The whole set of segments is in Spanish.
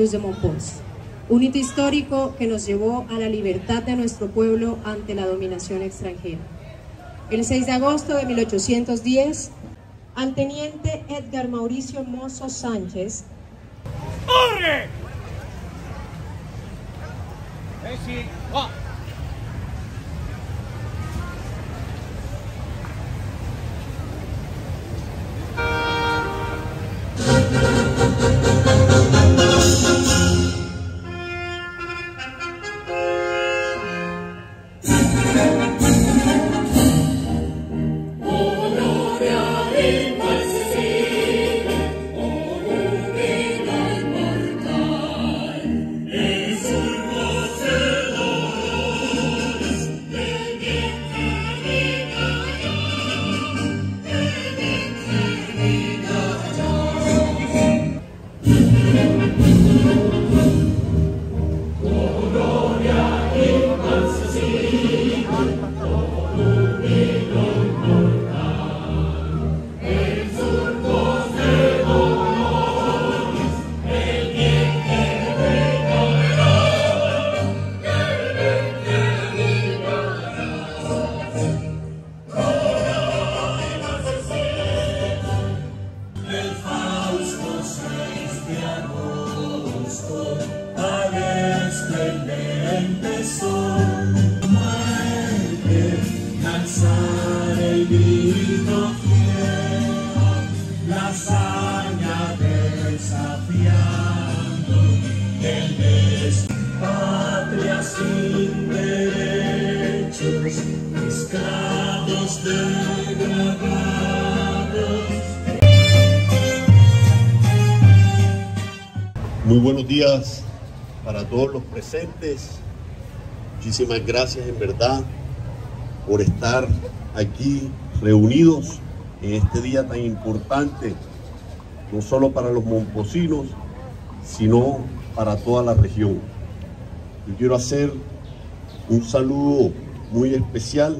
Cruz de Monpós. Un hito histórico que nos llevó a la libertad de nuestro pueblo ante la dominación extranjera. El 6 de agosto de 1810, al teniente Edgar Mauricio Mozo Sánchez. ¡Corre! Días para todos los presentes. Muchísimas gracias en verdad por estar aquí reunidos en este día tan importante, no solo para los momposinos, sino para toda la región. Yo quiero hacer un saludo muy especial,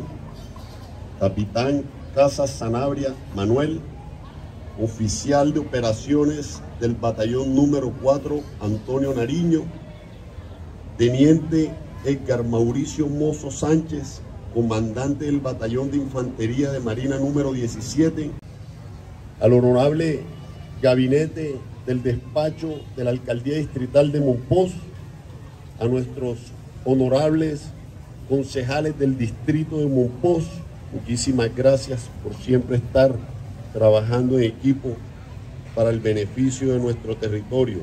capitán Casas Sanabria Manuel, oficial de operaciones del batallón número 4 Antonio Nariño, teniente Edgar Mauricio Mozo Sánchez, comandante del batallón de infantería de Marina número 17, al honorable gabinete del despacho de la alcaldía distrital de Monpós, a nuestros honorables concejales del distrito de Monpós, muchísimas gracias por siempre estar trabajando en equipo para el beneficio de nuestro territorio.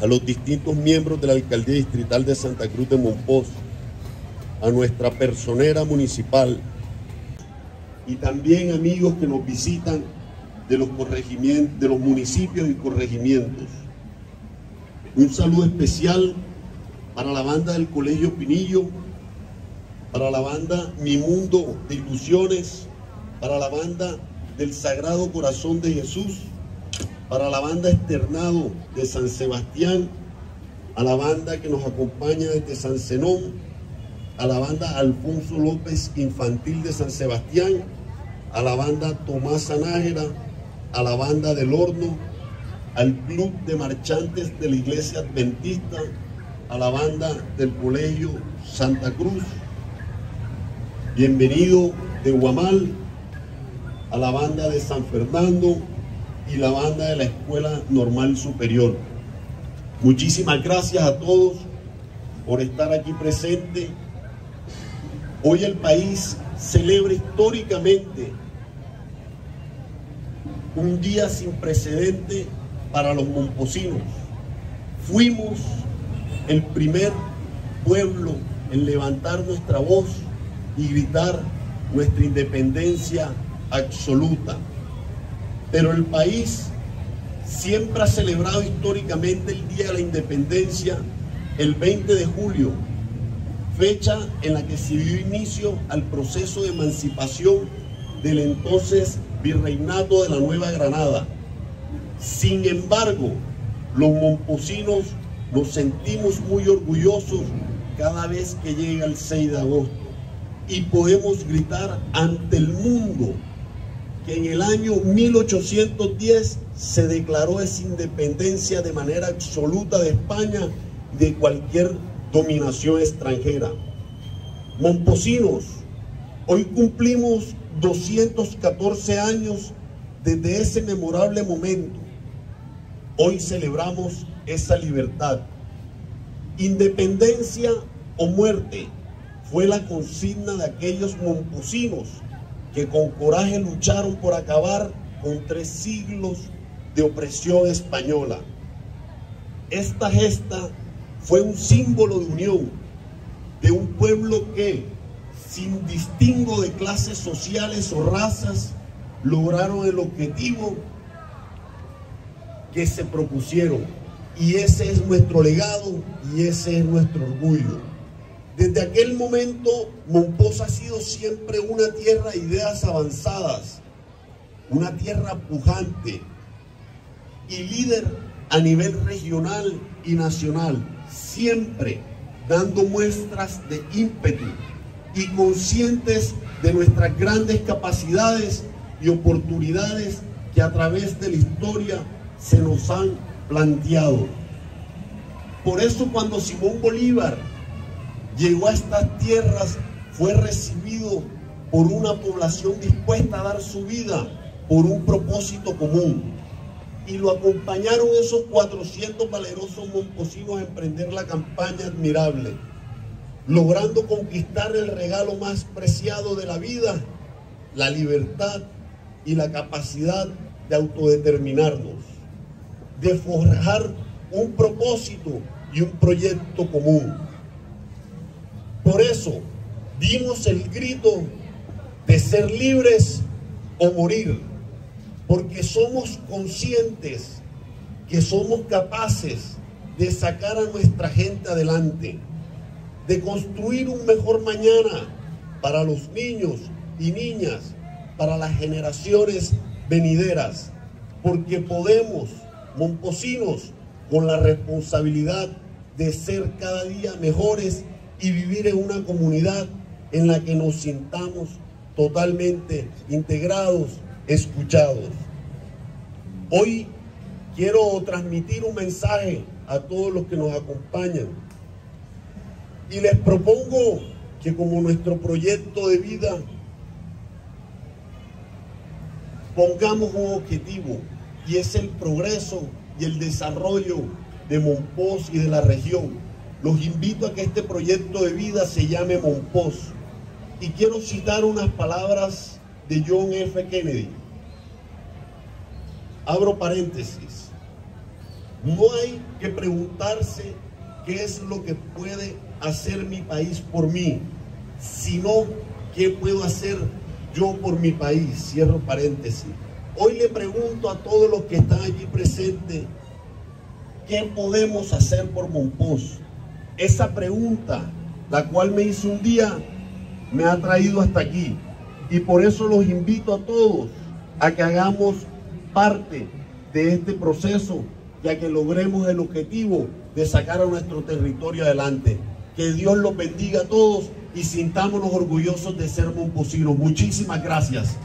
A los distintos miembros de la Alcaldía Distrital de Santa Cruz de Monpós, a nuestra personera municipal y también amigos que nos visitan de los, corregimientos, de los municipios y corregimientos. Un saludo especial para la banda del Colegio Pinillo, para la banda Mi Mundo de Ilusiones, para la banda del Sagrado Corazón de Jesús, para la banda Externado de San Sebastián, a la banda que nos acompaña desde San Zenón, a la banda Alfonso López Infantil de San Sebastián, a la banda Tomás Sanájera, a la banda del Horno, al Club de Marchantes de la Iglesia Adventista, a la banda del Colegio Santa Cruz. Bienvenido de Guamal, a la banda de San Fernando y la banda de la Escuela Normal Superior. Muchísimas gracias a todos por estar aquí presente. Hoy el país celebra históricamente un día sin precedente para los momposinos. Fuimos el primer pueblo en levantar nuestra voz y gritar nuestra independencia absoluta. Pero el país siempre ha celebrado históricamente el Día de la Independencia el 20 de julio, fecha en la que se dio inicio al proceso de emancipación del entonces virreinato de la Nueva Granada. Sin embargo, los momposinos nos sentimos muy orgullosos cada vez que llega el 6 de agosto y podemos gritar ante el mundo que en el año 1810 se declaró esa independencia de manera absoluta de España de cualquier dominación extranjera. Momposinos, hoy cumplimos 214 años desde ese memorable momento. Hoy celebramos esa libertad. Independencia o muerte fue la consigna de aquellos momposinos que con coraje lucharon por acabar con tres siglos de opresión española. Esta gesta fue un símbolo de unión de un pueblo que, sin distingo de clases sociales o razas, lograron el objetivo que se propusieron. Y ese es nuestro legado y ese es nuestro orgullo. Desde aquel momento, Monposa ha sido siempre una tierra de ideas avanzadas, una tierra pujante y líder a nivel regional y nacional, siempre dando muestras de ímpetu y conscientes de nuestras grandes capacidades y oportunidades que a través de la historia se nos han planteado. Por eso cuando Simón Bolívar llegó a estas tierras, fue recibido por una población dispuesta a dar su vida por un propósito común. Y lo acompañaron esos 400 valerosos momposinos a emprender la campaña admirable, logrando conquistar el regalo más preciado de la vida, la libertad y la capacidad de autodeterminarnos, de forjar un propósito y un proyecto común. Por eso dimos el grito de ser libres o morir, porque somos conscientes que somos capaces de sacar a nuestra gente adelante, de construir un mejor mañana para los niños y niñas para las generaciones venideras, porque podemos, momposinos, con la responsabilidad de ser cada día mejores y vivir en una comunidad en la que nos sintamos totalmente integrados, escuchados. Hoy quiero transmitir un mensaje a todos los que nos acompañan y les propongo que como nuestro proyecto de vida pongamos un objetivo y es el progreso y el desarrollo de Monpós y de la región. Los invito a que este proyecto de vida se llame Monpós. Y quiero citar unas palabras de John F. Kennedy. Abro paréntesis. No hay que preguntarse qué es lo que puede hacer mi país por mí, sino qué puedo hacer yo por mi país, cierro paréntesis. Hoy le pregunto a todos los que están allí presentes, ¿qué podemos hacer por Monpós? Esa pregunta, la cual me hizo un día, me ha traído hasta aquí. Y por eso los invito a todos a que hagamos parte de este proceso y a que logremos el objetivo de sacar a nuestro territorio adelante. Que Dios los bendiga a todos y sintámonos orgullosos de ser momposinos. Muchísimas gracias.